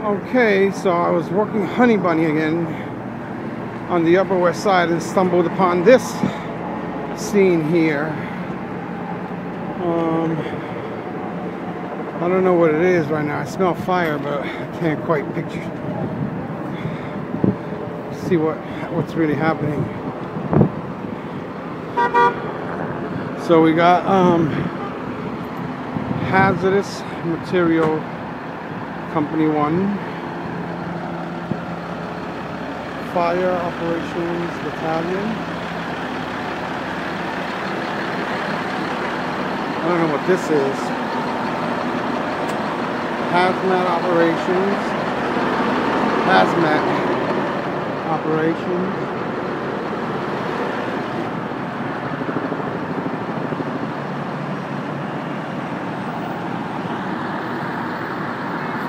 Okay, so I was working Honey Bunny again on the Upper West Side and stumbled upon this scene here. Um, I don't know what it is right now. I smell fire, but I can't quite picture see what what's really happening. So we got um, hazardous material company one. Fire operations battalion. I don't know what this is. Hazmat operations. Hazmat operations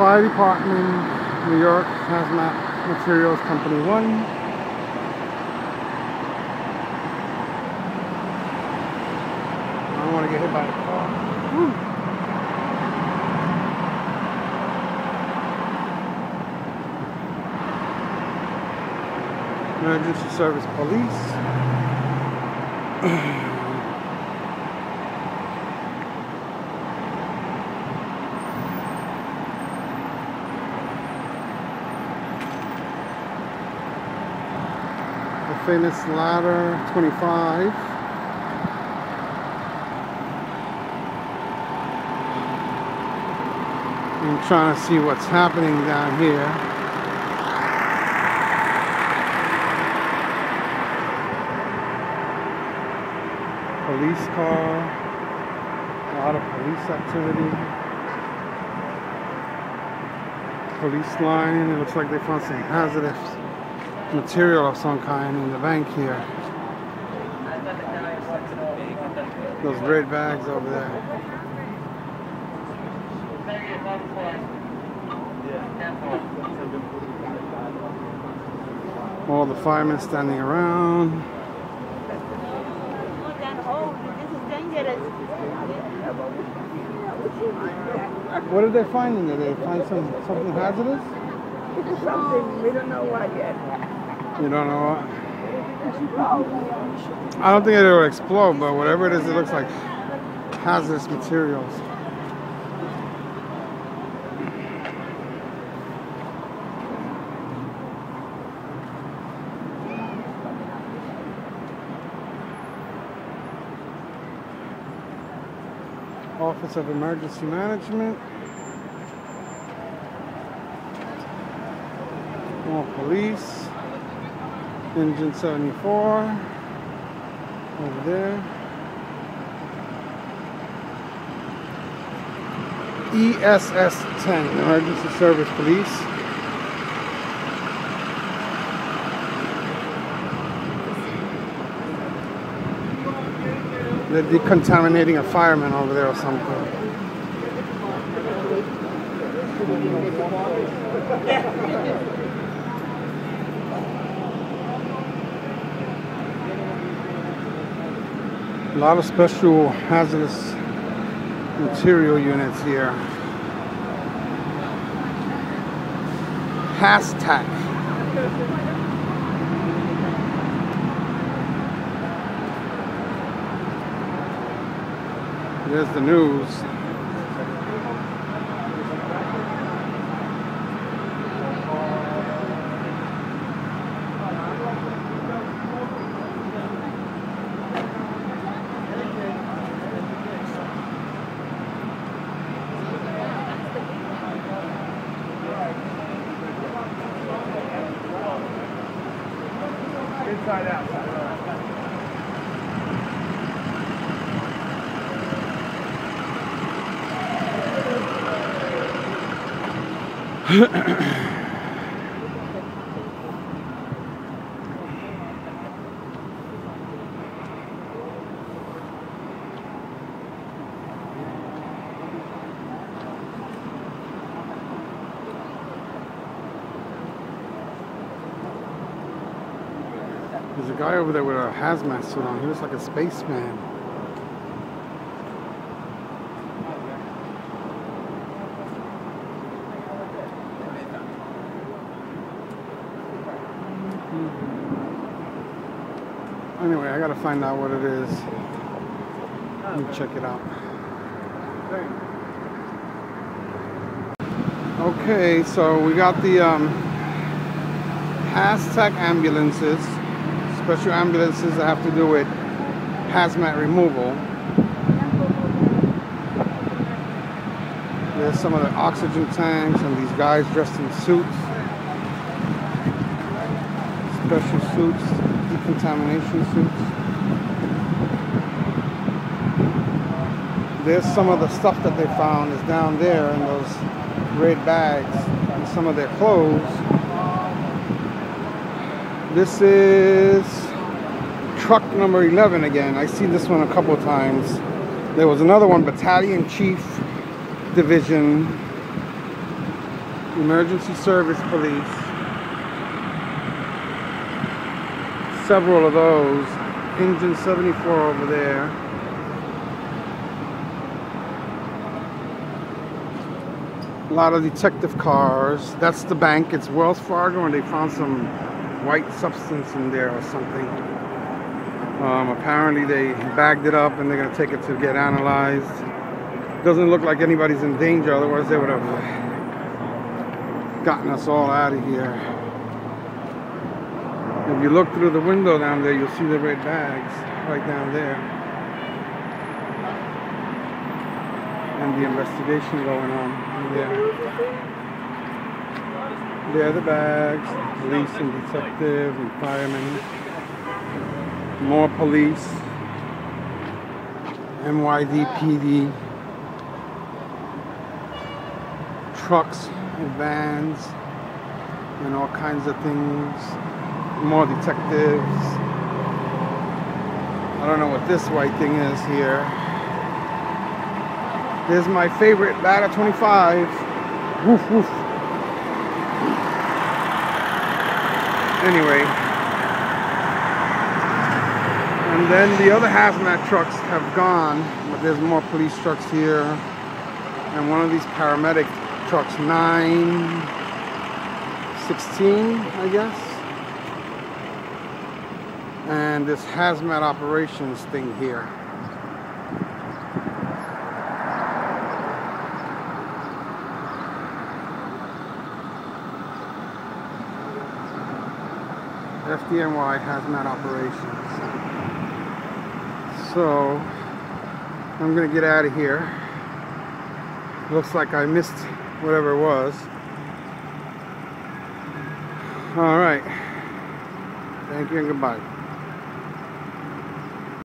Fire Department, New York Hazmat Materials Company 1. I don't want to get hit by a car. Emergency Service Police. famous ladder 25 I'm trying to see what's happening down here. Police car a lot of police activity. Police line it looks like they found some hazardous material of some kind in the bank here. Those red bags over there. All the firemen standing around. What did they find in there? They find some something hazardous? Something we don't know what yet. You don't know what? I don't think it will explode, but whatever it is, it looks like hazardous materials. Office of Emergency Management. More police. Engine 74 over there. ESS 10, Emergency Service Police. They're decontaminating a fireman over there or something. A lot of special hazardous material units here. Hashtag. There's the news. Inside out. There's a guy over there with a hazmat suit on. He looks like a spaceman. Anyway, I gotta find out what it is. Let me check it out. Okay, so we got the um, ambulances special ambulances that have to do with hazmat removal. There's some of the oxygen tanks and these guys dressed in suits. Special suits, decontamination suits. There's some of the stuff that they found is down there in those red bags and some of their clothes. This is truck number 11 again. I've seen this one a couple times. There was another one, Battalion Chief Division, Emergency Service Police. Several of those. Engine 74 over there. A lot of detective cars. That's the bank. It's Wells Fargo, and they found some white substance in there or something. Um, apparently, they bagged it up and they're going to take it to get analyzed. Doesn't look like anybody's in danger, otherwise, they would have gotten us all out of here. If you look through the window down there, you'll see the red bags right down there. And the investigation going on there. There are the bags, police and detective and firemen. More police. NYDPD. Trucks and vans and all kinds of things. More detectives. I don't know what this white thing is here. There's my favorite ladder 25. Woof woof. Anyway. And then the other hazmat trucks have gone, but there's more police trucks here. And one of these paramedic trucks, 916, I guess. And this hazmat operations thing here. FDNY hazmat operations. So I'm gonna get out of here. Looks like I missed whatever it was. All right. Thank you and goodbye.